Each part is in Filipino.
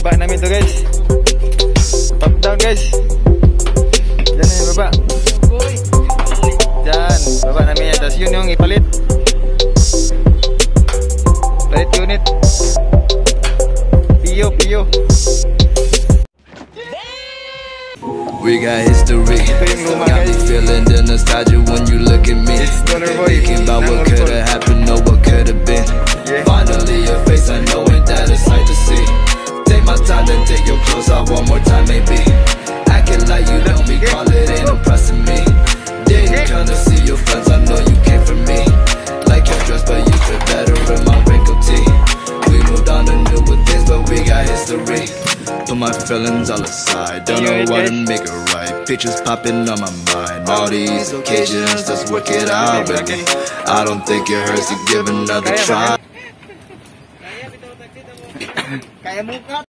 Baba namin to guys. Top down guys. Diyan na yung baba. Diyan. Baba namin yan. Tapos yun yung ipalit. Palit unit. Piyo, piyo. We got history. Got me feeling the nostalgia when you look at me. It's Stoner Boy. Thinking about what could've happened or what could have been. Finally, your face, I know my time to take your clothes off one more time, maybe. Acting like you know me, call it ain't impressing me. Didn't come to see your friends, I know you came for me. Like your dress, but you fit better in my wrinkled tee. We moved on to newer things, but we got history. Put my feelings all aside, don't know what to make it right. Pictures popping on my mind. All these occasions, let's work it out, baby. I don't think it hurts to give another try. Kaya mo ka.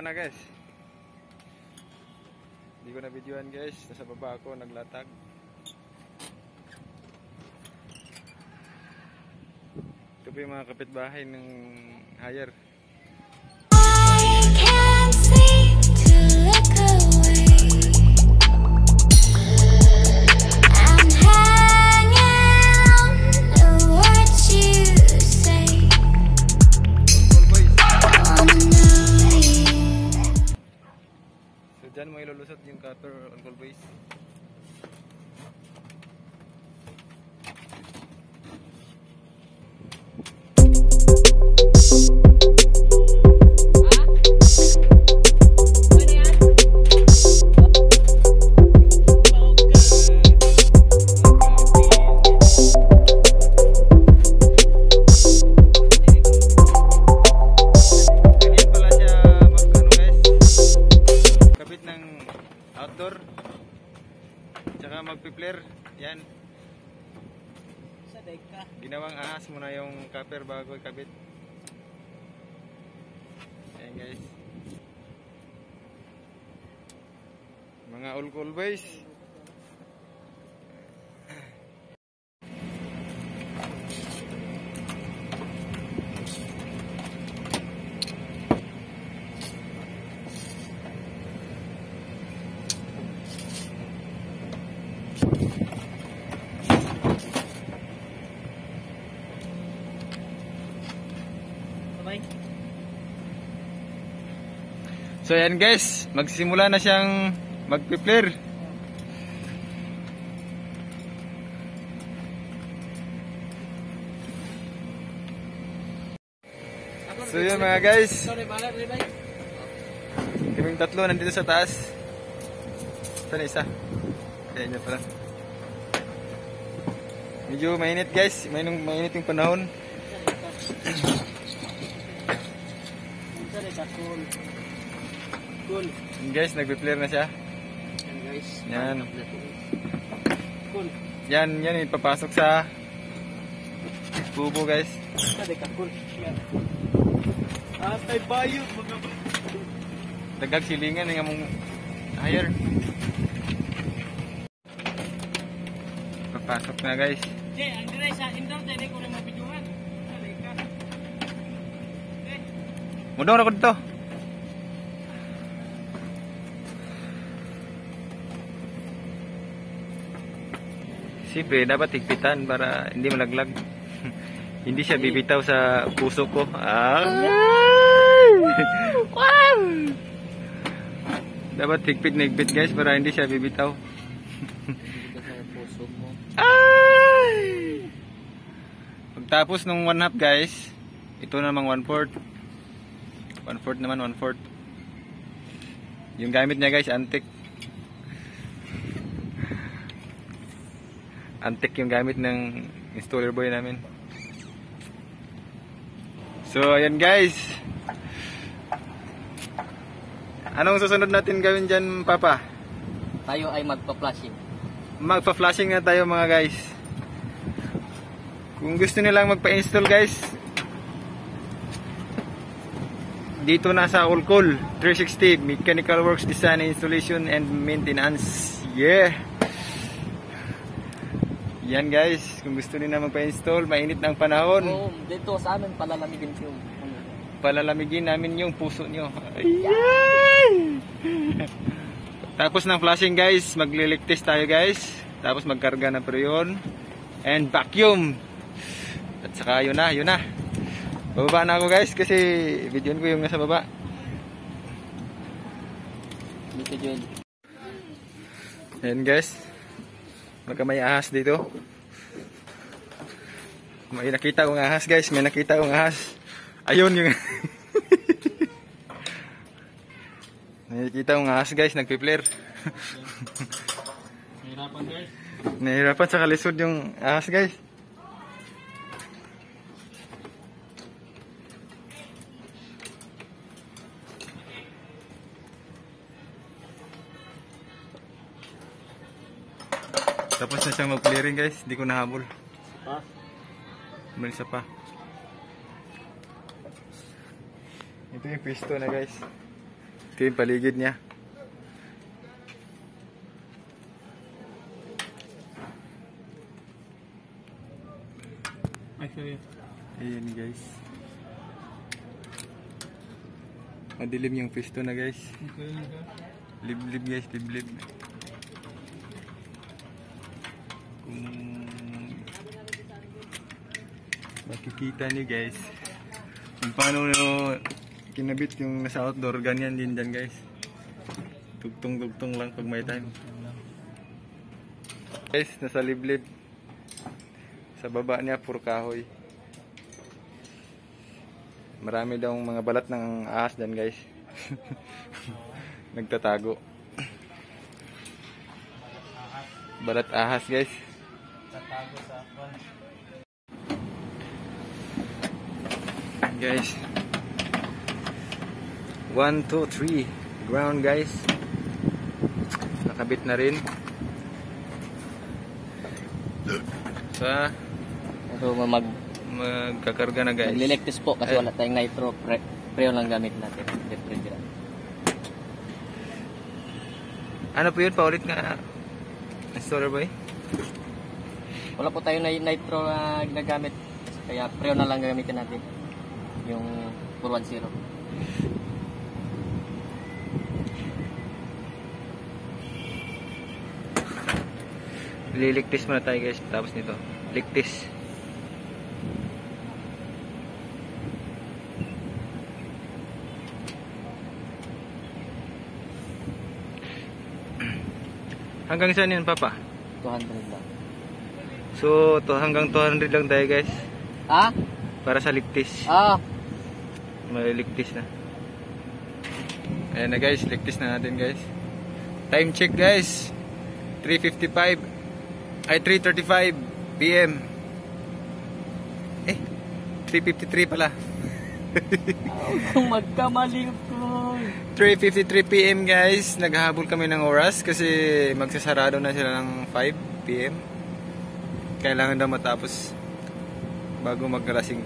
Na guys. Hindi ko na videoan guys. Nasa baba ako naglatag. Ito po yung mga kapitbahay ng hire. So dyan mo ilulusot yung cutter on call base. Ganyan Tsaka magpi-flare. Yan. Ginawang ahas mo na yung copper bago ikabit. Ayan guys. Mga all boys. So ayan guys, magsimula na siyang mag-prepare. So yun mga guys. Kaming tatlo nandito sa taas. Ito na isa. Kaya niya pala. Medyo mainit guys. Mainit yung panahon. Cool. Yun guys, nagpe-flare na siya. Yan guys. Yan. Cool. Yan, yan ipapasok sa bubo guys. Sabi ka cool. Yan. Atay bayo mga Dagdag silingan nga mong hire. Pasok na guys. Che, ang dire sa indoor, tene ko Mudong ako dito. Siyempre, dapat higpitan para hindi malaglag. hindi siya bibitaw sa puso ko. Ah! dapat higpit na higpit guys para hindi siya bibitaw. Ay! Pagtapos nung one half guys, ito namang one fourth. One fourth naman, one fourth. Yung gamit niya guys, antique. Antique yung gamit ng installer boy namin. So, ayan guys. Anong susunod natin gawin dyan, Papa? Tayo ay magpa-flashing. Magpa-flashing na tayo mga guys. Kung gusto nilang magpa-install guys, dito na sa Allcall 360 Mechanical Works Design, Installation and Maintenance. Yeah! Yan guys, kung gusto niyo na magpa-install, mainit ng panahon, Oo, dito sa amin palalamigin yung palalamigin namin yung puso nyo. Ayan! Tapos ng flashing guys, magliligtis tayo guys. Tapos magkarga ng preyon and vacuum. At saka yun na, yun na. Bababa na ako guys kasi videoan ko yung nasa baba. Dito. Ayan guys. Magka may ahas dito. May nakita kong ahas guys. May nakita kong ahas. Ayun yung... may nakita kong ahas guys. Nagpi-flare. Hirapan guys. Nahirapan sa kalisod yung ahas guys. Tapos na siyang mag-clearing guys. Hindi ko nahabol. Ha? Umalisa pa. Ito yung pisto na guys. Ito yung paligid niya. Ay, sorry. Ayan guys. Madilim yung pisto na guys. Liblib guys, liblib. Kung makikita niyo guys, kung paano kinabit yung nasa outdoor, ganyan din dyan guys. Tugtong-tugtong lang pag may time. Guys, nasa liblib. Sa baba niya, puro kahoy. Marami daw mga balat ng ahas dyan guys. Nagtatago. Balat ahas guys. Tatago sa kwan. Guys. 1, 2, 3. Ground guys. Nakabit na rin. Sa So mag magkakarga na guys. maglilectis po kasi Eh. wala tayong nitro pre preo lang gamit natin. Refrigerant. Ano po yun? Paulit nga. Installer boy? Wala po tayong ni- nitro na ginagamit. Kaya preo na lang gagamitin natin. Yung 410. Liligtis muna tayo guys. Tapos nito. Ligtis. Hanggang saan yun, Papa? 200 lang. So, to hanggang 200 lang tayo, guys. Ah? Para sa ligtis. Ah, Maliligtis na. Ayan na, guys. Ligtis na natin, guys. Time check, guys. 3.55. Ay, 3.35 p.m. Eh, 3.53 pala. kung magkamali ko. 3.53 p.m. guys, naghahabol kami ng oras kasi magsasarado na sila ng 5 p.m. Kailangan daw matapos bago mag-alas 5.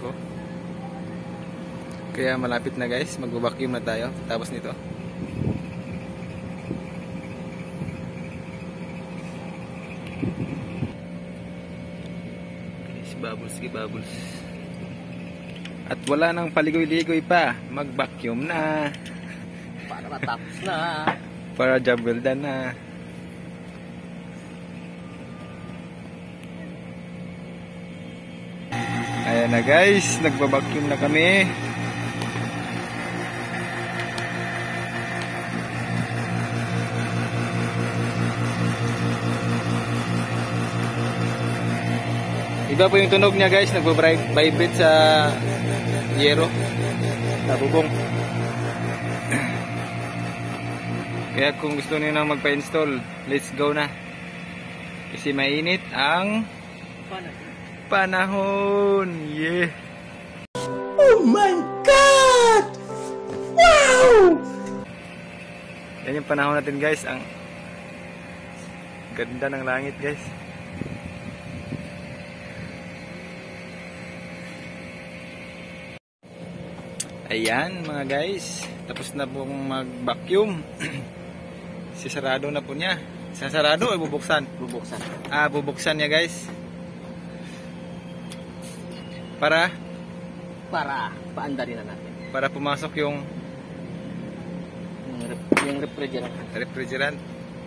Kaya malapit na guys, mag-vacuum na tayo tapos nito. bubbles, sige bubbles. At wala nang paligoy-ligoy pa. Mag-vacuum na. Para matapos na. Para job well done na. Ayan na guys, nagbabacuum na kami. Iba po yung tunog niya guys, nagbabibrate sa yero. Nabubong. Kaya kung gusto niyo na magpa-install, let's go na. Kasi mainit ang Paano? Panahon. Yeah. Oh my God! Wow! Yan yung panahon natin guys. Ang ganda ng langit guys. Ayan mga guys. Tapos na pong mag-vacuum. Sisarado na po niya. Sasarado o bubuksan? Bubuksan. Ah, bubuksan niya guys. Para Para paandarin na natin. para pumasok yung Yung, rep- yung refrigerator. refrigerant.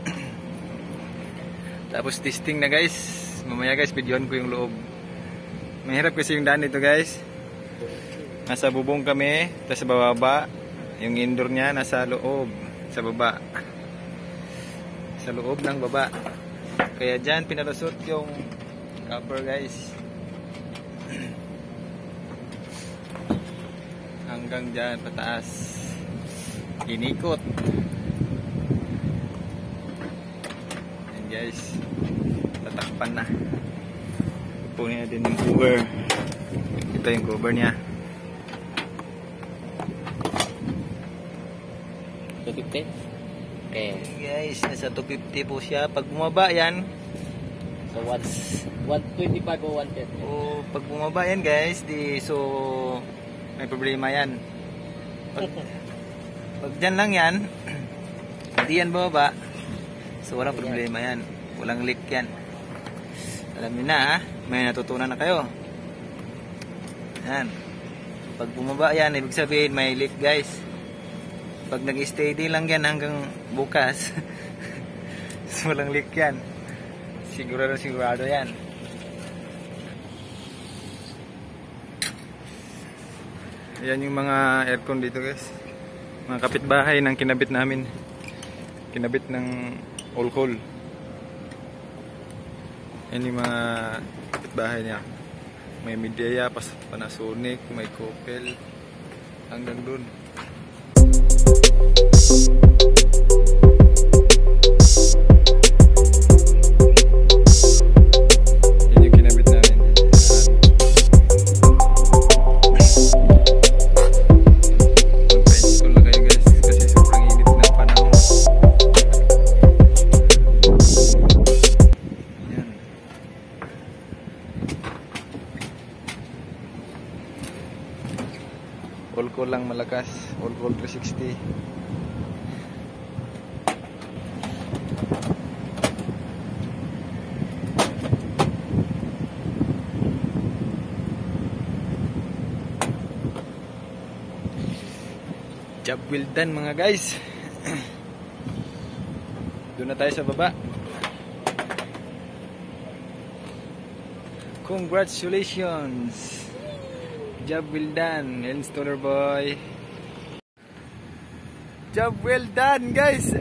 Tapos testing na guys. Mamaya guys, videoan ko yung loob. Mahirap kasi yung daan dito guys. Nasa bubong kami, tapos sa bababa. Yung indoor niya nasa loob, sa baba. Sa loob ng baba. Kaya dyan pinalusot yung cover guys. Hanggang dyan pataas. Inikot. Yan guys. Tatakpan na. Punin natin yung cover. Ito yung cover niya. 250. Okay. Guys, nasa 250 po siya. Pag bumaba yan, So, what's 125 o 130? o pag bumaba yan guys, di so may problema yan. Pag, pag dyan lang yan, hindi yan bumaba, so walang problema yan. Walang leak yan. Alam niyo na ha, may natutunan na kayo. Yan. Pag bumaba yan, ibig sabihin may leak guys. Pag nag-steady lang yan hanggang bukas, so walang leak yan. Sigurado sigurado yan. Ayan yung mga aircon dito guys. Mga kapitbahay ng kinabit namin. Kinabit ng call. Ayan yung mga kapitbahay niya. May Midea, Panasonic, may Coppel. Hanggang dun. Yan All call 360. Job well done mga guys. Doon na tayo sa baba. Congratulations. Job well done, installer boy. Job well done, guys.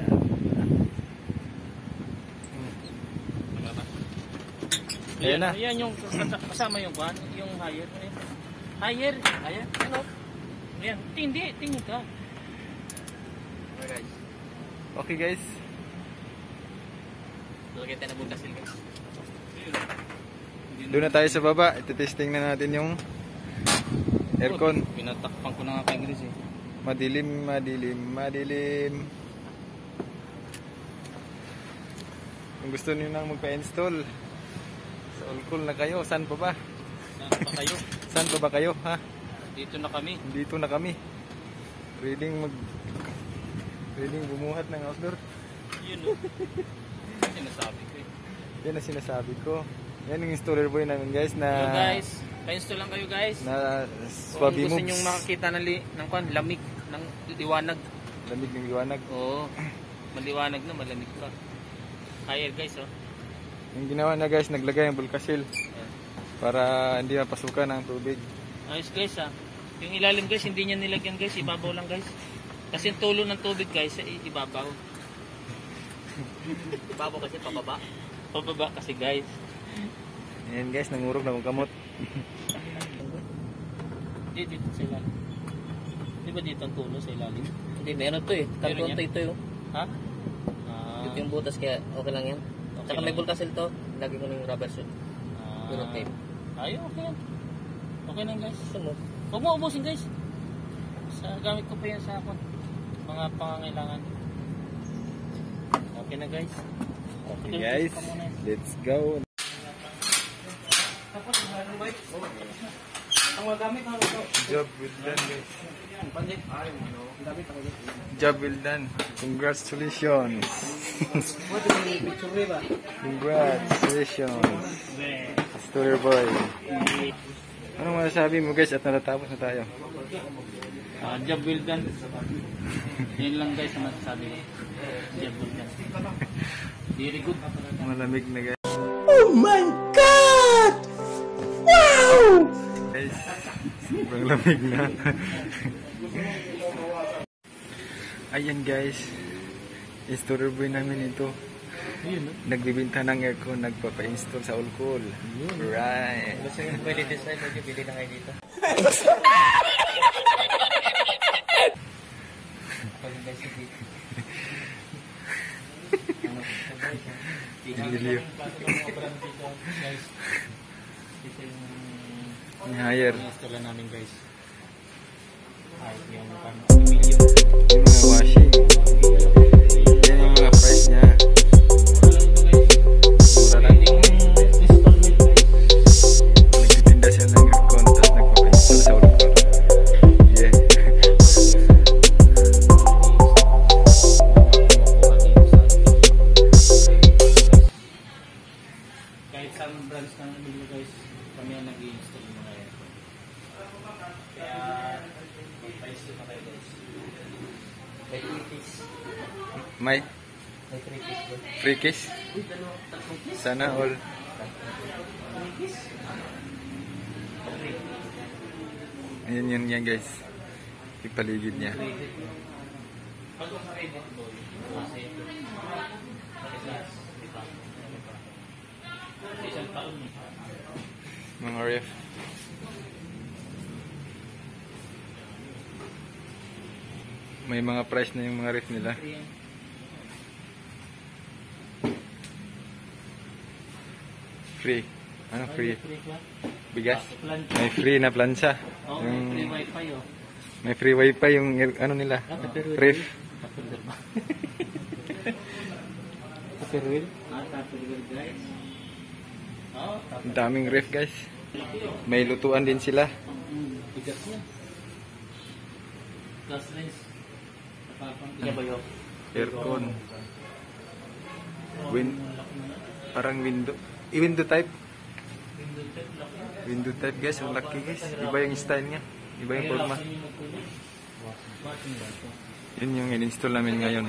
Ayan na. Yan yung kas- kasama yung kwan, yung higher. Higher, higher. Ano? Yan, hindi, tingin ka. guys. Okay, guys. Lagyan tayo ng bundasil guys. Doon na tayo sa baba. Ito-testing na natin yung aircon. Pinatakpan ko na nga kay Gris eh. Madilim, madilim, madilim. Kung gusto niyo nang magpa-install, sa all cool na kayo. Saan pa ba? Saan pa kayo? Saan pa ba kayo, ha? Dito na kami. Dito na kami. Reading mag... Reading bumuhat ng outdoor. Yun o. Sinasabi ko eh. Yan ang sinasabi ko. Yan yung installer boy namin guys na Hello guys, pa-install lang kayo guys. na Kung swabi gusto moves. nyo makakita ng, ng kwan, lamig, ng liwanag. Lamig ng liwanag. Oo. Maliwanag na, malamig pa. Higher guys, oh. Yung ginawa na guys, naglagay ng bulkasil para hindi mapasukan ng tubig. Ayos guys, ah. Yung ilalim guys, hindi niya nilagyan guys, ibabaw lang guys. Kasi yung tulo ng tubig guys, ibabaw. Ibabaw kasi pababa. Pababa kasi guys. Ayan guys, nangurog na akong kamot. Dito sa ilalim. Di ba dito ang tulo sa ilalim? Hindi, meron to eh. Meron Tatlong yan? to ito yung. Ha? Ah, Ito yung butas kaya okay lang yan. Okay Tsaka may lang. bulkasil to. Lagi ko ng rubber suit. ah, Puro tape. Ay, okay yan. Okay lang guys. Gusto mo? Huwag mo ubusin guys. Sa gamit ko pa yan sa akon. Mga pangangailangan. Okay na guys. Okay guys, let's go. Tapos, ano ba? Ang gamit na ito. Job well done guys. Ano. Job well done. Congratulations. What do you picture me ba? Congratulations. Installer boy. Anong masasabi mo guys at natatapos na tayo? Ah, job well done. Yan lang guys ang masasabi ko. Job well done. Very good. Malamig na guys. Oh my God! Wow! Sobrang lamig na. Ayan guys, installer boy namin ito. Nagbibinta ng aircon, nagpapa-install sa all-cool. Right. Gusto nyo pwede design, pwede bili na kayo dito. Pwede guys yung Ni-hire. install namin guys. Ay, yung ano, million. Yung mga washing. Yan yung mga price niya. Ayan yun yan guys. Yung paligid niya. Mga ref. May mga price na yung mga ref nila. Yan. Free. Ano free? Bigas? May free na plansa. Oh, Yung, may free wifi oh. may free wifi yung ano nila. Ah. Ref. Tupperware? Ah, Tupperware guys. Oh, Ang Tupperware. daming ref guys. Oh. May lutuan din sila. Hmm, bigat niya. Plus lens. Napapang yun? Aircon. Win- na. Parang window. i window type. Window type, guys. Ang laki guys. Iba yung style niya. Iba yung forma. Yun yung in-install namin ngayon.